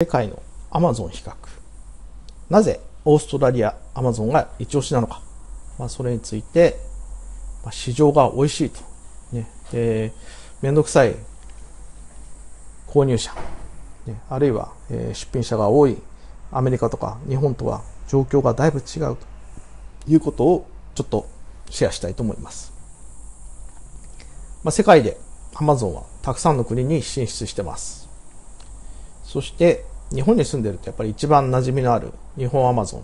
世界のアマゾン比較。なぜオーストラリアアマゾンが一押しなのか、まあ、それについて、まあ、市場が美味しいと、ね、で面倒くさい購入者、ね、あるいは、えー、出品者が多いアメリカとか日本とは状況がだいぶ違うと。いうことをちょっとシェアしたいと思います。まあ、世界でアマゾンはたくさんの国に進出してます。そして日本に住んでるとやっぱり一番馴染みのある日本アマゾン。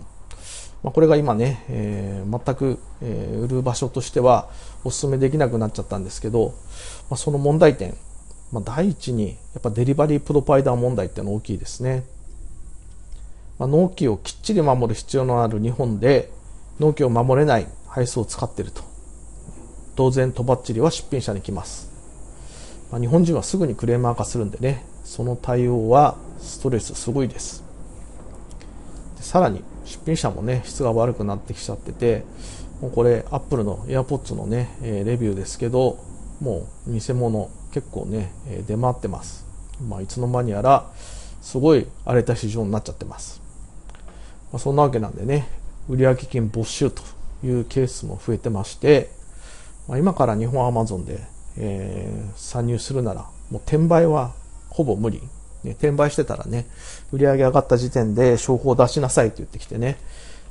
まあ、これが今ね、えー、全く、えー、売る場所としてはお勧めできなくなっちゃったんですけど、まあ、その問題点、まあ、第一にやっぱデリバリープロバイダー問題っていうのは大きいですね。まあ、納期をきっちり守る必要のある日本で納期を守れない配送を使っていると。当然、とばっちりは出品者に来ます。まあ、日本人はすぐにクレーマー化するんでね、その対応はストレスすごいです。でさらに出品者もね質が悪くなってきちゃっててもうこれアップルの AirPods のね、えレビューですけどもう偽物結構ね、え出回ってます、まあ、いつの間にやらすごい荒れた市場になっちゃってます、まあ、そんなわけなんでね売上金没収というケースも増えてまして、まあ、今から日本アマゾンで、えー、参入するならもう転売はほぼ無理。ね、転売してたらね、売り上げ上がった時点で証拠を出しなさいって言ってきてね。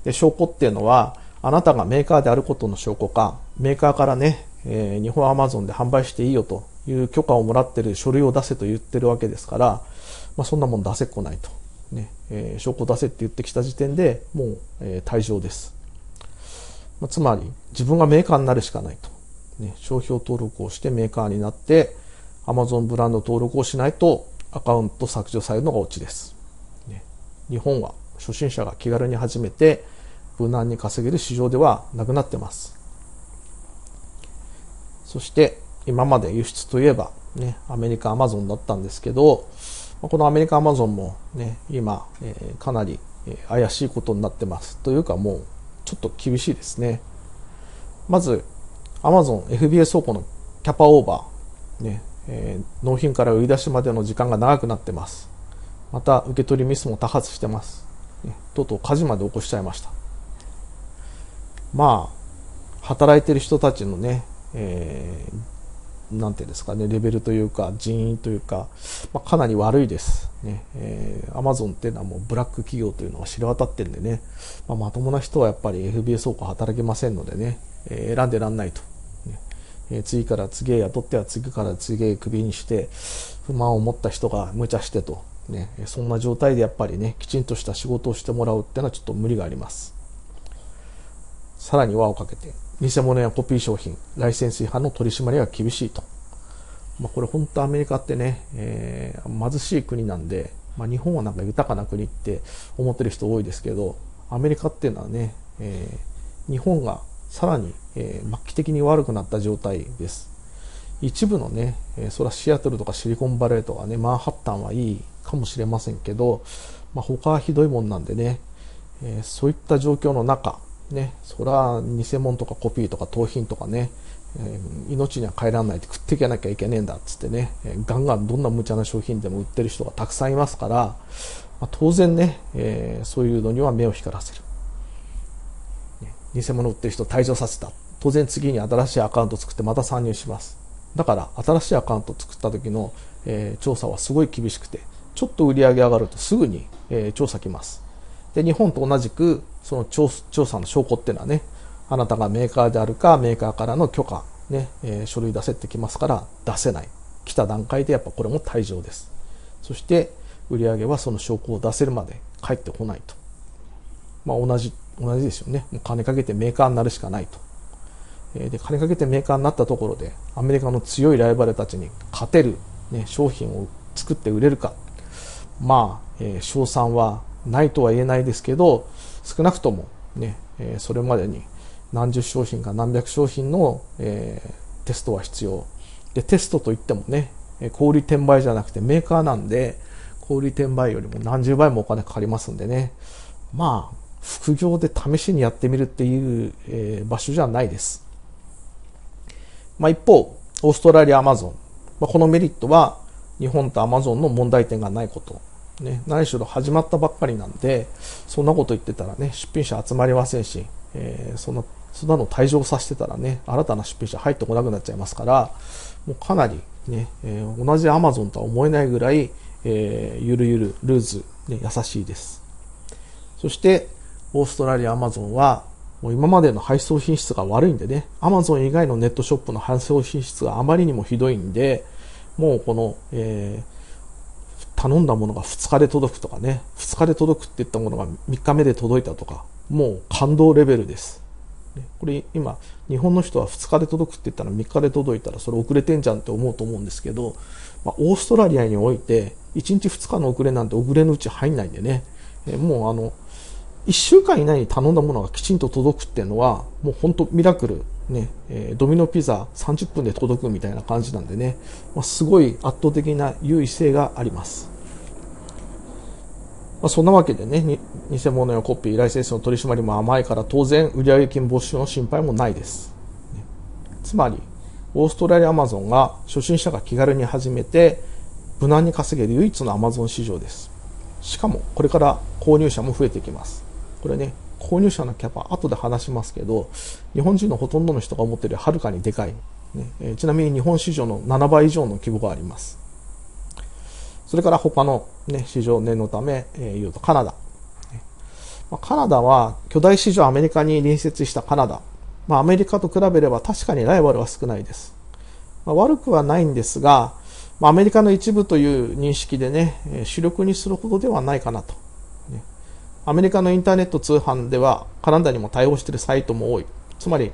で、証拠っていうのは、あなたがメーカーであることの証拠か、メーカーからね、えー、日本アマゾンで販売していいよという許可をもらってる書類を出せと言ってるわけですから、まあ、そんなもん出せっこないと。ね、えー、証拠出せって言ってきた時点でもう、えー、退場です。まあ、つまり、自分がメーカーになるしかないと。ね、商標登録をしてメーカーになって、Amazon ブランド登録をしないとアカウント削除されるのがオチです。ね、日本は初心者が気軽に始めて無難に稼げる市場ではなくなってます。そして今まで輸出といえばね、アメリカアマゾンだったんですけど、このアメリカアマゾンもね、今、えー、かなり怪しいことになってます。というかもうちょっと厳しいですね。まず、アマゾン FBA 倉庫のキャパオーバー、ね、え、納品から売り出しまでの時間が長くなってます。また、受け取りミスも多発してます。ね、とうとう火事まで起こしちゃいました。まあ、働いてる人たちのね、えー、なんていうんですかね、レベルというか、人員というか、まあ、かなり悪いです。ね、えー、アマゾンっていうのはもうブラック企業というのが知れ渡ってるんでね、まあ、まともな人はやっぱり FBA 倉庫働けませんのでね、えー、選んでらんないと。え次から次へ雇っては次から次へクビにして不満を持った人が無茶してと、ね、そんな状態でやっぱりねきちんとした仕事をしてもらうっていうのはちょっと無理があります。さらに輪をかけて偽物やコピー商品ライセンス違反の取り締まりが厳しいと、まあ、これ本当アメリカってね、えー、貧しい国なんで、まあ、日本はなんか豊かな国って思ってる人多いですけどアメリカっていうのはね、えー、日本がさらに、えー、末期的に悪くなった状態です。一部のね、えー、それはシアトルとかシリコンバレーとかね、マンハッタンはいいかもしれませんけど、まあ、他はひどいもんなんでね、えー、そういった状況の中、ね、それは偽物とかコピーとか盗品とかね、えー、命には帰らないで食っていかなきゃいけねえんだっつってね、えー、ガンガンどんな無茶な商品でも売ってる人がたくさんいますから、まあ、当然ね、えー、そういうのには目を光らせる。偽物売ってる人退場させた。当然次に新しいアカウント作ってまた参入します。だから新しいアカウント作った時の、えー、調査はすごい厳しくて、ちょっと売り上げ上がるとすぐに、えー、調査来ます。で、日本と同じくその調査の証拠っていうのはね、あなたがメーカーであるか、メーカーからの許可、ね、えー、書類出せってきますから出せない。来た段階でやっぱこれも退場です。そして売り上げはその証拠を出せるまで返ってこないと。まあ同じ同じですよね。もう金かけてメーカーになるしかないと。で、金かけてメーカーになったところで、アメリカの強いライバルたちに勝てる、ね、商品を作って売れるか。まあ、えー、賞賛はないとは言えないですけど、少なくともね、えー、それまでに何十商品か何百商品の、えー、テストは必要。で、テストといってもね、小売転売じゃなくてメーカーなんで、小売転売よりも何十倍もお金かかりますんでね。まあ、副業で試しにやってみるっていう、え、場所じゃないです。まあ、一方、オーストラリア、アマゾン。まあ、このメリットは、日本とアマゾンの問題点がないこと。ね、何しろ始まったばっかりなんで、そんなこと言ってたらね、出品者集まりませんし、えー、そんな、そんなの退場させてたらね、新たな出品者入ってこなくなっちゃいますから、もうかなりね、えー、同じ Amazon とは思えないぐらい、えー、ゆるゆる、ルーズ、ね、優しいです。そして、オーストラリア Amazon は、もう今までの配送品質が悪いんでね、Amazon 以外のネットショップの配送品質があまりにもひどいんで、もうこの、えー、頼んだものが2日で届くとかね、2日で届くって言ったものが3日目で届いたとか、もう感動レベルです。これ今、日本の人は2日で届くって言ったら3日で届いたらそれ遅れてんじゃんって思うと思うんですけど、まあ、オーストラリアにおいて1日2日の遅れなんて遅れのうち入んないんでね、えもうあの、1週間以内に頼んだものがきちんと届くっていうのは、もう本当ミラクル。ね、えー、ドミノピザ30分で届くみたいな感じなんでね、まあ、すごい圧倒的な優位性があります。まあ、そんなわけでね、偽物やコピー、ライセンスの取り締まりも甘いから当然売上金没収の心配もないです。ね、つまり、オーストラリアアマゾンが初心者が気軽に始めて無難に稼げる唯一のアマゾン市場です。しかもこれから購入者も増えてきます。これね、購入者のキャパ、後で話しますけど、日本人のほとんどの人が思っているよりはるかにでかい。ねえー、ちなみに日本市場の7倍以上の規模があります。それから他の、ね、市場念のため、えー、言うとカナダ。まあ、カナダは巨大市場アメリカに隣接したカナダ。まあ、アメリカと比べれば確かにライバルは少ないです。まあ、悪くはないんですが、まあ、アメリカの一部という認識でね、主力にするほどではないかなと。アメリカのインターネット通販ではカナダにも対応しているサイトも多い。つまり、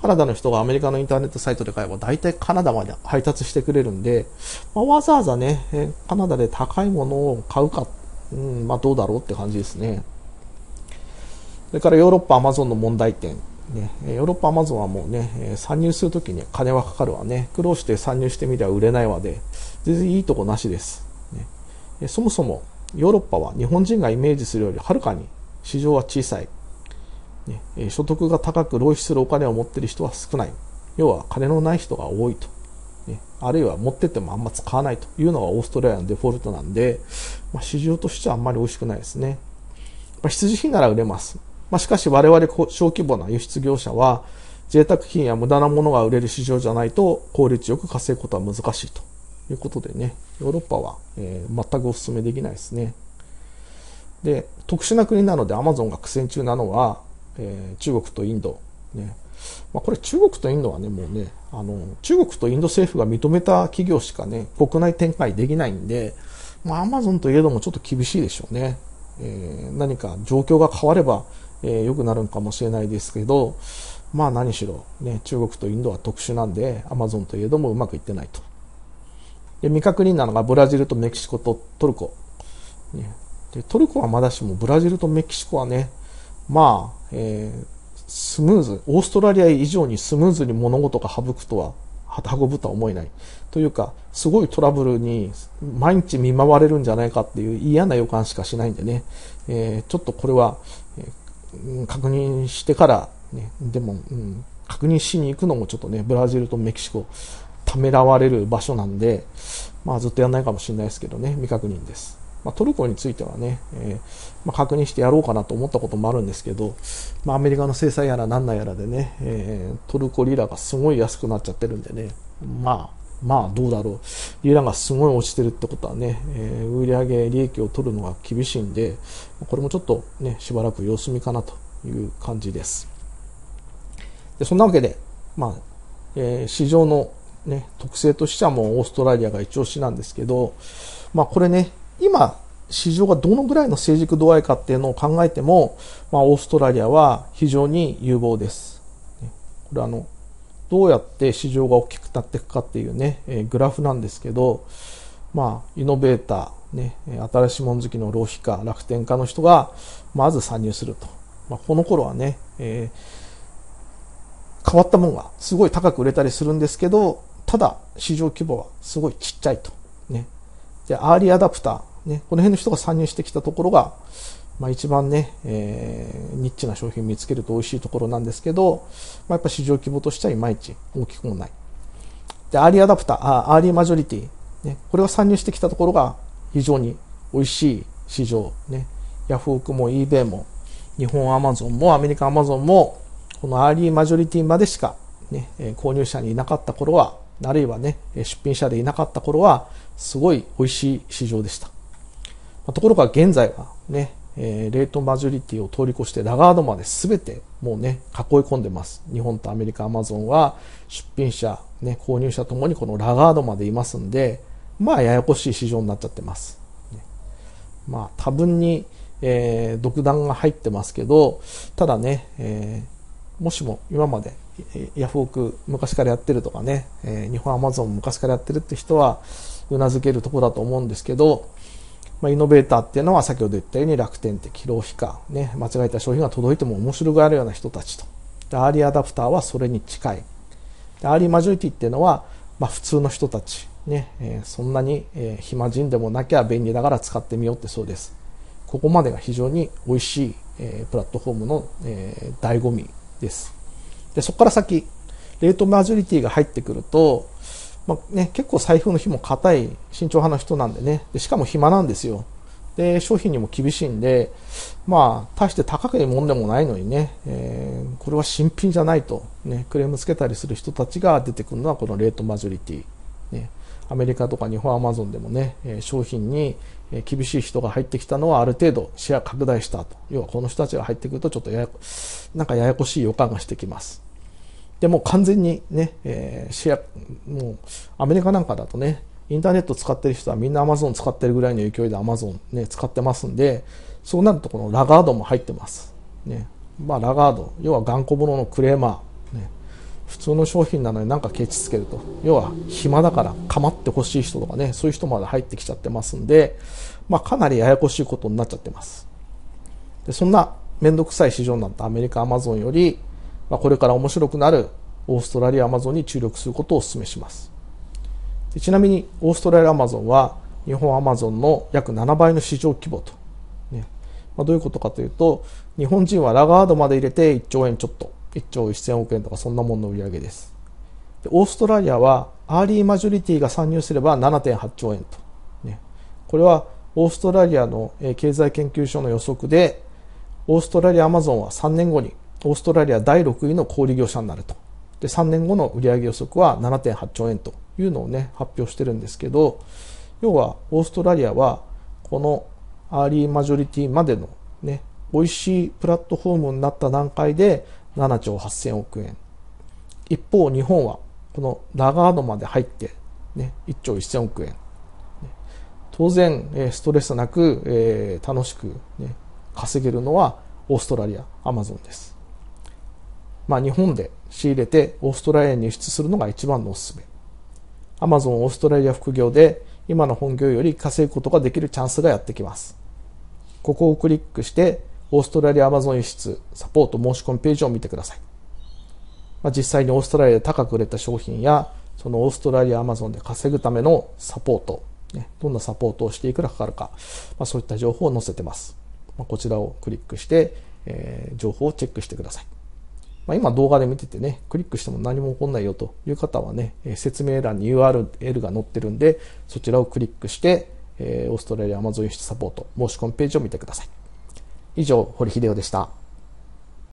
カナダの人がアメリカのインターネットサイトで買えば大体カナダまで配達してくれるんで、まあ、わざわざね、カナダで高いものを買うか、うん、まあどうだろうって感じですね。それからヨーロッパアマゾンの問題点。ね、ヨーロッパアマゾンはもうね、参入するときに金はかかるわね。苦労して参入してみりゃ売れないわで、全然いいとこなしです。ね、そもそもヨーロッパは日本人がイメージするよりはるかに市場は小さい、ね、所得が高く浪費するお金を持っている人は少ない。要は金のない人が多いと、あるいは持っててもあんま使わないというのがオーストラリアのデフォルトなんで、まあ、市場としてはあんまり美味しくないですね、まあ、必需品なら売れます、まあ、しかし我々小規模な輸出業者は贅沢品や無駄なものが売れる市場じゃないと効率よく稼ぐことは難しいと。いうことでね、ヨーロッパは、えー、全くお勧めできないですね。で、特殊な国なのでアマゾンが苦戦中なのは、えー、中国とインド。ね。まあ、これ中国とインドはね、もうね、あの、中国とインド政府が認めた企業しかね、国内展開できないんで、まあ、アマゾンといえどもちょっと厳しいでしょうね。えー、何か状況が変われば、えー、良くなるのかもしれないですけど、まあ何しろ、ね、中国とインドは特殊なんで、アマゾンといえどもうまくいってないと。で未確認なのがブラジルとメキシコとトルコ。ね、でトルコはまだしもブラジルとメキシコはね、まあ、えー、スムーズ、オーストラリア以上にスムーズに物事が省くとは、運ぶとは思えない。というか、すごいトラブルに毎日見舞われるんじゃないかっていう嫌な予感しかしないんでね、えー、ちょっとこれは、えー、確認してから、ね、でも、うん、確認しに行くのもちょっとね、ブラジルとメキシコ、ためらわれる場所なんで、まあ、ずっとやらないかもしれないですけどね、未確認です。まあ、トルコについてはね、えー、まあ、確認してやろうかなと思ったこともあるんですけど、まあ、アメリカの制裁やらなんなんやらでね、えー、トルコリラがすごい安くなっちゃってるんでね、まあ、まあどうだろう。リラがすごい落ちてるってことはね、えー、売上利益を取るのが厳しいんで、これもちょっとね、しばらく様子見かなという感じです。でそんなわけで、まあ、えー、市場のね、特性としてはもうオーストラリアが一押しなんですけど、まあこれね、今、市場がどのぐらいの成熟度合いかっていうのを考えても、まあオーストラリアは非常に有望です。これあの、どうやって市場が大きくなっていくかっていうね、え、グラフなんですけど、まあ、イノベーター、ね、新しいもの好きの浪費家、楽天家の人が、まず参入すると。まあ、この頃はね、えー、変わったものがすごい高く売れたりするんですけど、ただ市場規模はすごいちっちゃいと。ね。で、アーリーアダプター、ね、この辺の人が参入してきたところが、まあ一番ね、えー、ニッチな商品見つけると美味しいところなんですけど、まあやっぱ市場規模としてはいまいち大きくもない。で、アーリーアダプター、あアーリーマジョリティ、ね、これが参入してきたところが非常に美味しい市場、ね、ヤフオクも eBay も日本アマゾンもアメリカアマゾンもこのアーリーマジョリティまでしか、ね、購入者にいなかった頃はあるいはね出品者でいなかった頃はすごい美味しい市場でしたところが現在はねえー、レートマジョリティを通り越してラガードまで全てもうね、囲い込んでます。日本とアメリカ、アマゾンは出品者、ね、購入者ともにこのラガードまでいますんで、まあややこしい市場になっちゃってます。まあ多分に、えー、独断が入ってますけど、ただね、えー、もしも今までヤフオク昔からやってるとかね、えー、日本アマゾン昔からやってるって人はうなずけるとこだと思うんですけど、まあ、イノベーターっていうのは先ほど言ったように楽天的、浪費家、ね、間違えた商品が届いても面白がるような人たちと。で、アーリーアダプターはそれに近い。で、アーリーマジョリティっていうのは、まあ、普通の人たち、ね、えー、そんなに、えー、暇人でもなきゃ便利だから使ってみようってそうです。ここまでが非常に美味しい、えー、プラットフォームの、えー、醍醐味です。で、そこから先、レートマジョリティが入ってくると、まあね、結構財布の日も硬い慎重派の人なんでね。でしかも暇なんですよ。で商品にも厳しいんでまあ大して高くいもんでもないのにね、えー、これは新品じゃないと、ね、クレームつけたりする人たちが出てくるのはこのレートマジョリティ、ね、アメリカとか日本アマゾンでもね商品に厳しい人が入ってきたのはある程度シェア拡大したと要はこの人たちが入ってくるとちょっとややなんかややこしい予感がしてきますでも完全にね、え、シェア、もうアメリカなんかだとね、インターネット使ってる人はみんな Amazon 使ってるぐらいの勢いで Amazon ね、使ってますんで、そうなるとこのラガードも入ってます。ね。まあラガード、要は頑固者のクレーマー、普通の商品なのになんかケチつけると。要は暇だから構ってほしい人とかね、そういう人まで入ってきちゃってますんで、まあかなりややこしいことになっちゃってます。でそんなめんどくさい市場になったアメリカ Amazon より、まあ、これから面白くなるオーストラリアアマゾンに注力することをお勧めしますでちなみにオーストラリアアマゾンは日本アマゾンの約7倍の市場規模と、ねまあ、どういうことかというと日本人はラガードまで入れて1兆円ちょっと1兆1000億円とかそんなものの売り上げです。でオーストラリアはアーリーマジョリティが参入すれば7.8兆円と、ね、これはオーストラリアの経済研究所の予測でオーストラリアアマゾンは3年後にオーストラリア第6位の小売業者になると。で、3年後の売上予測は7.8兆円というのをね、発表してるんですけど、要はオーストラリアはこのアーリーマジョリティまでのね、美味しいプラットフォームになった段階で7兆8000億円。一方、日本はこのラガードまで入って、ね、1兆1000億円。当然、ストレスなく、えー、楽しく、ね、稼げるのはオーストラリア、アマゾンです。まあ、日本で仕入れてオーストラリアに輸出するのが一番のおすすめ。アマゾンオーストラリア副業で今の本業より稼ぐことができるチャンスがやってきます。ここをクリックしてオーストラリアアマゾン輸出サポート申し込みページを見てください。まあ、実際にオーストラリアで高く売れた商品やそのオーストラリアアマゾンで稼ぐためのサポート、ね、どんなサポートをしていくらかかるか、まあ、そういった情報を載せてます。まあ、こちらをクリックして、えー、情報をチェックしてください。まあ、今動画で見ててね、クリックしても何も起こんないよという方はね、説明欄に URL が載ってるんで、そちらをクリックして、え、オーストラリアアマゾン輸出サポート申し込みページを見てください。以上、堀秀夫でした。